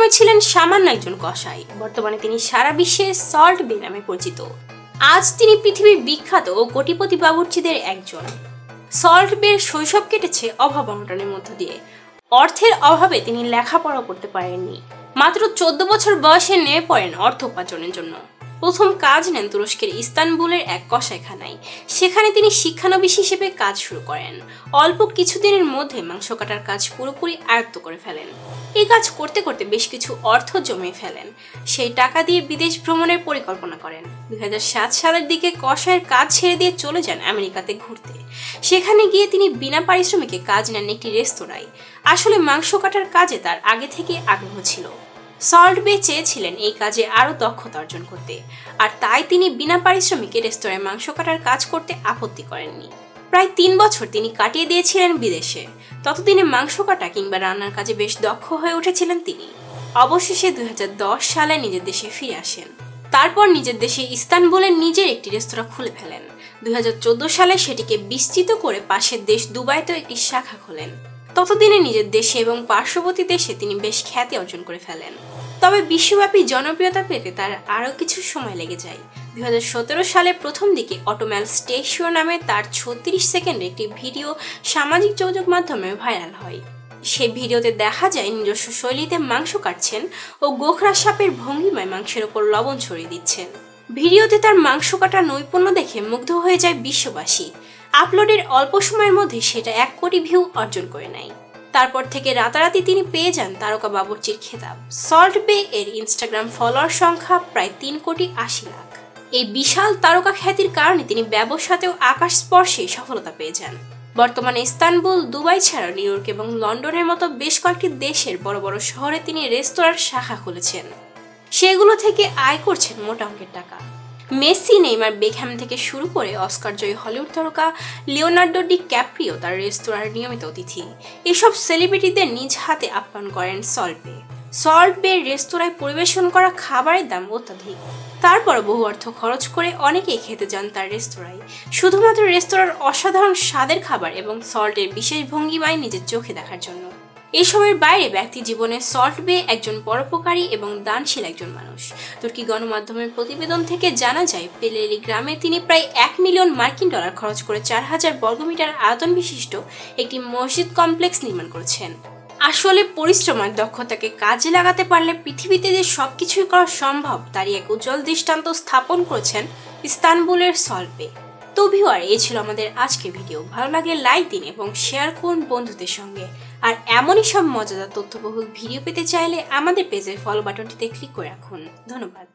একসময় ছিলেন সামান্য একজন কসাই। বর্তমানে তিনি সারা বিশ্বে সল্ট বে নামে পরিচিত। আজ তিনি পৃথিবীর বিখ্যাত ও কোটিপতি বাবুর্চিদের একজন। সল্ট বের শৈশব কেটেছে অভাব অনটনের মধ্য দিয়ে। অর্থের অভাবে তিনি লেখাপড়া করতে পারেননি। মাত্র চোদ্দ বছর বয়সে নেমে পড়েন অর্থ উপার্জনের জন্য। প্রথম কাজ নেন তুরস্কের ইস্তানবুলের এক কষাইখানায় সেখানে তিনি শিক্ষানবিশ হিসেবে কাজ শুরু করেন। অল্প কিছুদিনের মধ্যে মাংস কাটার কাজ পুরোপুরি আয়ত্ত করে ফেলেন। এই কাজ করতে করতে বেশ কিছু অর্থ জমিয়ে ফেলেন। সেই টাকা দিয়ে বিদেশ ভ্রমণের পরিকল্পনা করেন। দুই হাজার সাত সালের দিকে কষায়ের কাজ ছেড়ে দিয়ে চলে যান আমেরিকাতে ঘুরতে। সেখানে গিয়ে তিনি বিনা পারিশ্রমিকে কাজ নেন একটি রেস্তোরাঁয়। আসলে মাংস কাটার কাজে তার আগে থেকে আগ্রহ ছিল। সল্ট বে চেয়েছিলেন এই কাজে আরও দক্ষতা অর্জন করতে। আর তাই তিনি বিনা পারিশ্রমিকে রেস্তোরাঁয় মাংস কাটার কাজ করতে আপত্তি করেননি। প্রায় তিন বছর তিনি কাটিয়ে দিয়েছিলেন বিদেশে। ততদিনে মাংস কাটা কিংবা রান্নার কাজে বেশ দক্ষ হয়ে উঠেছিলেন তিনি। অবশেষে দুই হাজার দশ সালে নিজের দেশে ফিরে আসেন। তারপর নিজের দেশে ইস্তানবুলের নিজের একটি রেস্তোরাঁ খুলে ফেলেন। দুই হাজার চোদ্দ সালে সেটিকে বিস্তৃত করে পাশের দেশ দুবাইতেও একটি শাখা খোলেন। ততদিনে নিজের দেশে এবং পার্শ্ববর্তী দেশে তিনি বেশ খ্যাতি অর্জন করে ফেলেন। তবে বিশ্বব্যাপী জনপ্রিয়তা পেতে তার আরও কিছু সময় লেগে যায়। দুই সালে প্রথম দিকে অটোম্যাল স্টেশিও নামে তার ছত্রিশ সেকেন্ডে একটি ভিডিও সামাজিক যোগাযোগ মাধ্যমে ভাইরাল হয়। সে ভিডিওতে দেখা যায় নিজস্ব শৈলীতে মাংস কাটছেন ও গোখরা সাপের ভঙ্গিমায় মাংসের ওপর লবণ ছড়িয়ে দিচ্ছেন। ভিডিওতে তার মাংস কাটার নৈপুণ্য দেখে মুগ্ধ হয়ে যায় বিশ্ববাসী। আপলোডের অল্প সময়ের মধ্যে সেটা এক কোটি ভিউ অর্জন করে নেয়। তারপর থেকে রাতারাতি তিনি পেয়ে যান তারকা বাবুর্চির খেতাব। সল্ট বে এর ইনস্টাগ্রাম ফলোয়ার সংখ্যা প্রায় তিন কোটি আশি লাখ। এই বিশাল তারকা খ্যাতির কারণে তিনি ব্যবসাতেও আকাশ স্পর্শে সফলতা পেয়ে যান। বর্তমানে ইস্তানবুল, দুবাই ছাড়া নিউ ইয়র্ক এবং লন্ডনের মতো বেশ কয়েকটি দেশের বড় বড় শহরে তিনি রেস্তোরাঁর শাখা খুলেছেন। সেগুলো থেকে আয় করছেন মোটা অঙ্কের টাকা। মেসি, নেইমার বেকহ্যাম থেকে শুরু করে অস্কার জয়ী হলিউড তারকা লিওনার্ডো ডি ক্যাপ্রিও তার রেস্তোরাঁর নিয়মিত অতিথি। এসব সেলিব্রিটিদের নিজ হাতে আপ্যায়ন করেন সল্টবে। সল্ট বে রেস্তোরাঁয় পরিবেশন করা খাবারের দাম অত্যাধিক। তারপর বহু অর্থ খরচ করে অনেকেই খেতে যান তার রেস্তোরাঁয়। শুধুমাত্র রেস্তোরাঁর অসাধারণ স্বাদের খাবার এবং সল্টের বিশেষ ভঙ্গিমায় নিজের চোখে দেখার জন্য। এসবের বাইরে ব্যক্তি জীবনে সল্ট বে একজন পরোপকারী এবং দানশীল একজন মানুষ। তুর্কি গণমাধ্যমের প্রতিবেদন থেকে জানা যায়, পেলেরি গ্রামে তিনি প্রায় এক মিলিয়ন মার্কিন ডলার খরচ করে চার হাজার বর্গমিটার আয়তন বিশিষ্ট একটি মসজিদ কমপ্লেক্স নির্মাণ করেছেন। আসলে পরিশ্রম আর দক্ষতাকে কাজে লাগাতে পারলে পৃথিবীতে যে সব কিছুই করা সম্ভব, তারই এক উজ্জ্বল দৃষ্টান্ত স্থাপন করেছেন ইস্তানবুলের সল্পে তো ভিউয়ার এই ছিল আমাদের আজকে ভিডিও। ভালো লাগলে লাইক দিন এবং শেয়ার করুন বন্ধুদের সঙ্গে। আর এমনই সব মজাদার তথ্যবহুল ভিডিও পেতে চাইলে আমাদের পেজের ফলো বাটনটিতে ক্লিক করে রাখুন। ধন্যবাদ।